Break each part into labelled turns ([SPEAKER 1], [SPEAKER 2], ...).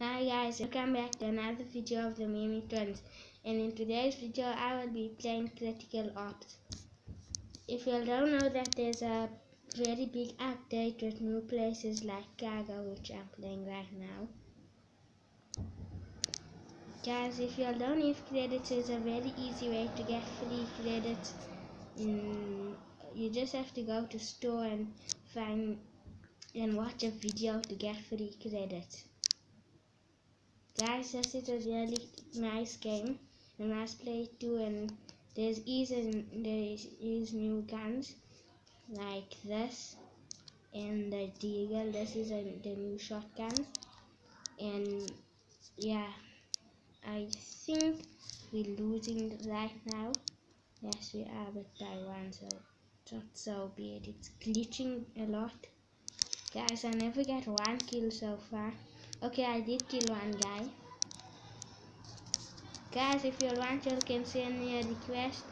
[SPEAKER 1] Hi guys, welcome back to another video of the Memi Twins and in today's video I will be playing Critical Ops. If you don't know that there's a very big update with new places like Gaga which I'm playing right now. Guys, if you don't if credits is a very easy way to get free credits, mm, you just have to go to store and find and watch a video to get free credits. Guys, this is a really nice game. And let's play it too and there's easy there is new guns like this and the deagle this is a, the new shotgun. And yeah I think we're losing right now. Yes we are but by one so not so bad. It's glitching a lot. Guys I never get one kill so far Okay, I did kill one guy. Guys, if you want, you can send me a request.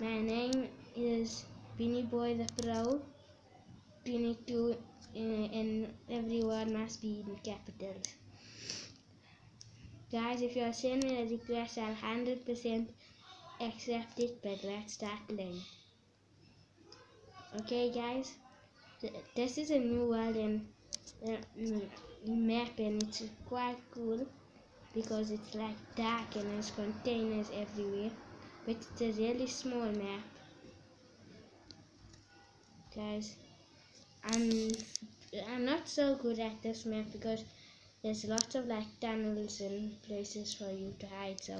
[SPEAKER 1] My name is Beanie Boy the Pro. Beanie 2 and every word must be in capitals. Guys, if you send me a request, I'll 100% accept it, but let's start playing. Okay, guys, this is a new world and uh, map and it's quite cool because it's like dark and there's containers everywhere but it's a really small map. Guys I'm I'm not so good at this map because there's lots of like tunnels and places for you to hide so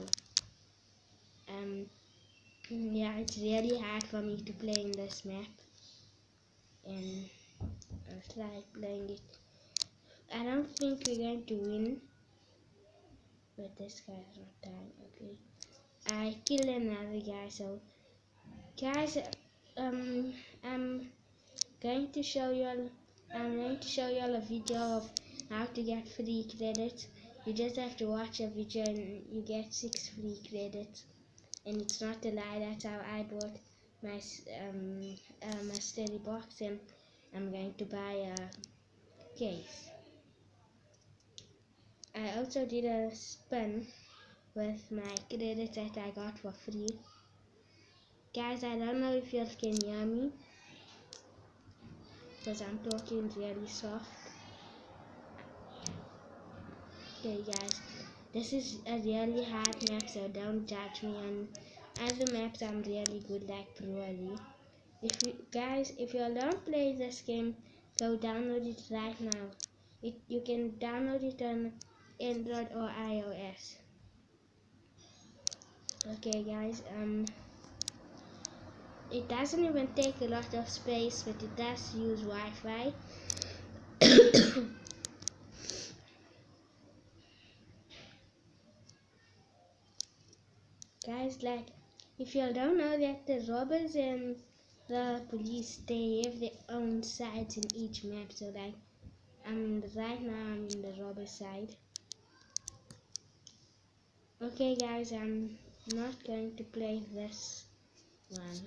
[SPEAKER 1] um yeah it's really hard for me to play in this map. And I like playing it I don't think we're going to win. But this guy's not dying. Okay. I killed another guy. So, guys, um, I'm going to show you all. I'm going to show you all a video of how to get free credits. You just have to watch a video and you get six free credits. And it's not a lie. That's how I bought my um uh, my study box and I'm going to buy a case. I also did a spin with my credits that I got for free. Guys, I don't know if you can hear me because I'm talking really soft. Okay guys, this is a really hard map so don't judge me on other maps I'm really good like Ali. If you guys, if you don't play this game, go download it right now. It, you can download it on Android or iOS. Okay guys, um it doesn't even take a lot of space but it does use Wi-Fi. guys like if you don't know that the robbers and the police they have their own sides in each map so like I'm right now I'm in the robber side Okay guys, I'm not going to play this one.